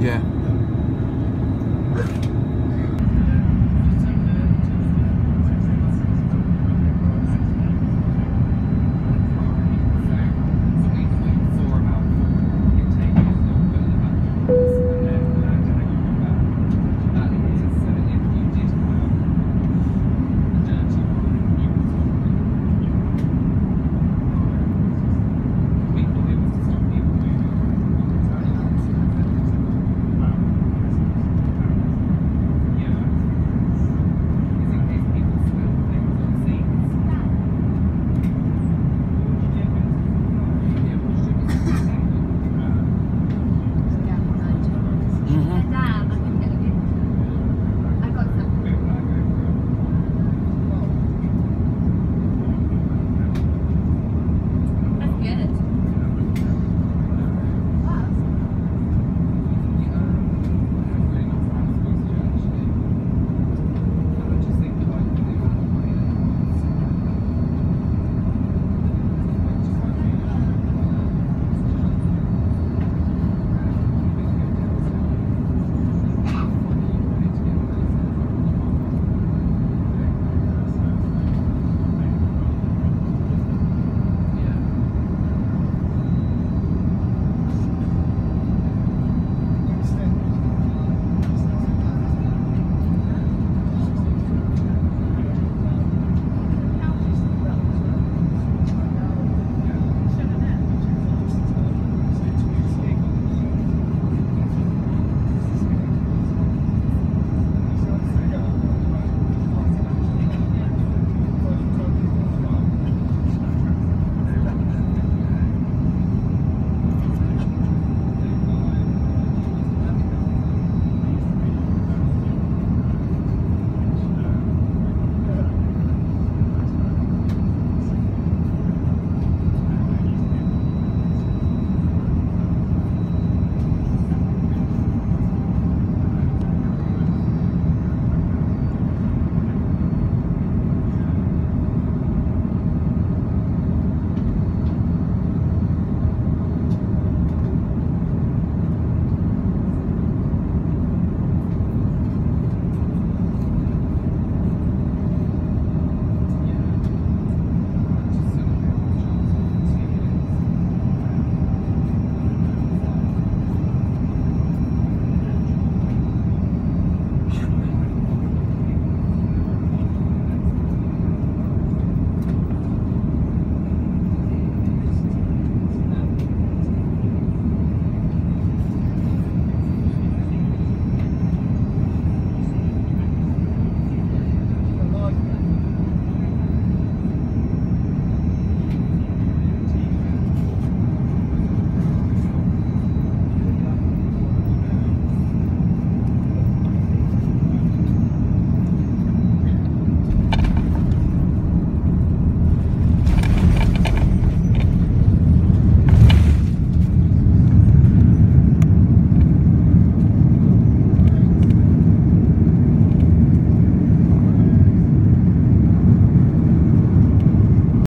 Yeah.